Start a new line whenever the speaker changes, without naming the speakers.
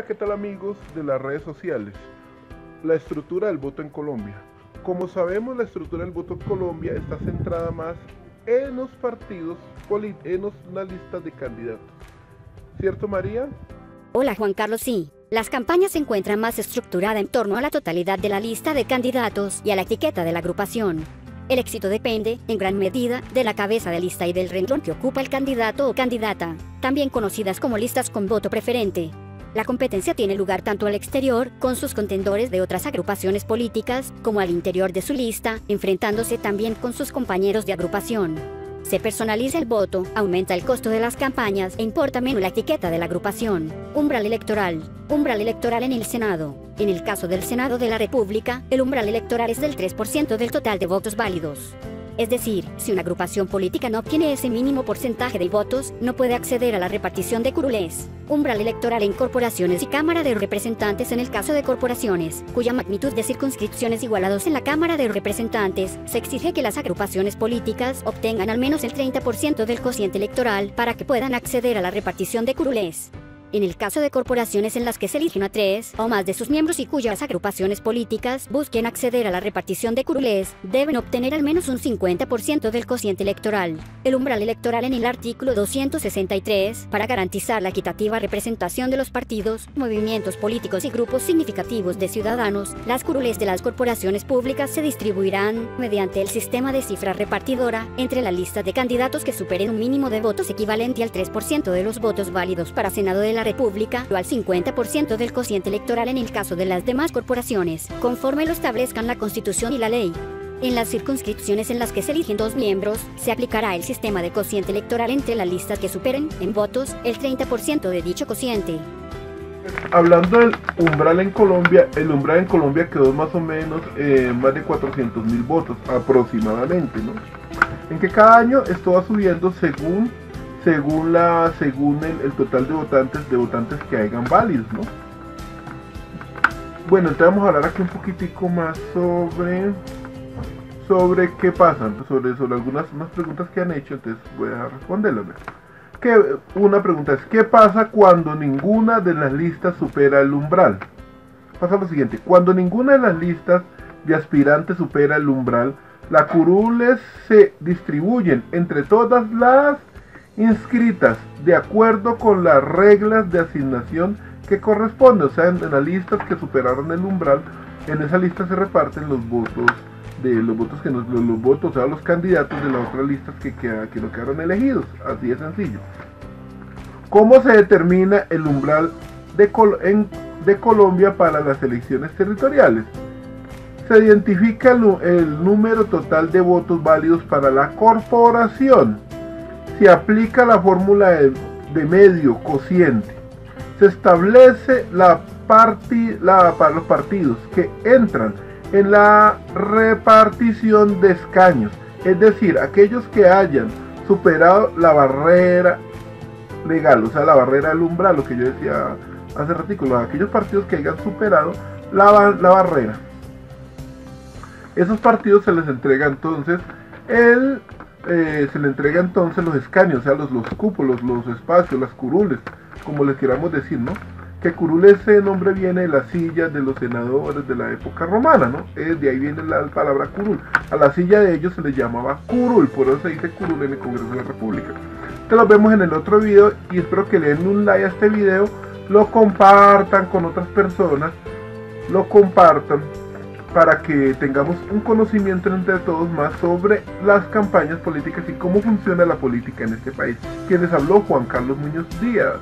Hola, ¿qué tal amigos de las redes sociales? La estructura del voto en Colombia. Como sabemos, la estructura del voto en Colombia está centrada más en los partidos, en las listas de candidatos. ¿Cierto, María?
Hola, Juan Carlos, sí. Las campañas se encuentran más estructuradas en torno a la totalidad de la lista de candidatos y a la etiqueta de la agrupación. El éxito depende, en gran medida, de la cabeza de lista y del renglón que ocupa el candidato o candidata, también conocidas como listas con voto preferente. La competencia tiene lugar tanto al exterior, con sus contendores de otras agrupaciones políticas, como al interior de su lista, enfrentándose también con sus compañeros de agrupación. Se personaliza el voto, aumenta el costo de las campañas e importa menos la etiqueta de la agrupación. Umbral electoral. Umbral electoral en el Senado. En el caso del Senado de la República, el umbral electoral es del 3% del total de votos válidos. Es decir, si una agrupación política no obtiene ese mínimo porcentaje de votos, no puede acceder a la repartición de curules. Umbral electoral en corporaciones y Cámara de Representantes en el caso de corporaciones, cuya magnitud de circunscripciones igualados en la Cámara de Representantes, se exige que las agrupaciones políticas obtengan al menos el 30% del cociente electoral para que puedan acceder a la repartición de curules. En el caso de corporaciones en las que se eligen a tres o más de sus miembros y cuyas agrupaciones políticas busquen acceder a la repartición de curules, deben obtener al menos un 50% del cociente electoral. El umbral electoral en el artículo 263, para garantizar la equitativa representación de los partidos, movimientos políticos y grupos significativos de ciudadanos, las curules de las corporaciones públicas se distribuirán mediante el sistema de cifra repartidora entre la lista de candidatos que superen un mínimo de votos equivalente al 3% de los votos válidos para Senado de la República o al 50% del cociente electoral en el caso de las demás corporaciones, conforme lo establezcan la Constitución y la ley. En las circunscripciones en las que se eligen dos miembros, se aplicará el sistema de cociente electoral entre las listas que superen, en votos, el 30% de dicho cociente.
Hablando del umbral en Colombia, el umbral en Colombia quedó más o menos eh, más de 400 mil votos aproximadamente, ¿no? En que cada año esto va subiendo según según la según el, total de votantes de votantes que hayan válidos ¿no? bueno entonces vamos a hablar aquí un poquitico más sobre sobre qué pasa sobre sobre algunas preguntas que han hecho entonces voy a responderlas que una pregunta es qué pasa cuando ninguna de las listas supera el umbral pasa lo siguiente cuando ninguna de las listas de aspirantes supera el umbral las curules se distribuyen entre todas las inscritas de acuerdo con las reglas de asignación que corresponden, o sea, en, las listas que superaron el umbral, en esa lista se reparten los votos de los votos que nos, los, votos, o sea, los candidatos de las otras listas que, que, no quedaron elegidos, así de sencillo. ¿Cómo se determina el umbral de, de Colombia para las elecciones territoriales? Se identifica el número total de votos válidos para la corporación se aplica la fórmula de, medio cociente. Se establece la, la para los partidos que entran en la repartición de escaños, es decir, aquellos que hayan superado la barrera legal, o sea, la barrera del umbral, lo que yo decía hace ratito, aquellos partidos que hayan superado la, la barrera. Esos partidos se les entrega entonces el eh, se le entrega entonces los escaños, o sea, los, los cúpulos, los espacios, las curules, como les queramos decir, ¿no? Que curul ese nombre viene de las sillas de los senadores de la época romana, ¿no? Eh, de ahí viene la palabra curul. A la silla de ellos se les llamaba curul, por eso se dice curul en el Congreso de la República. Te lo vemos en el otro video y espero que le den un like a este video, lo compartan con otras personas, lo compartan para que tengamos un conocimiento entre todos más sobre las campañas políticas y cómo funciona la política en este país. Quien les habló Juan Carlos Muñoz Díaz.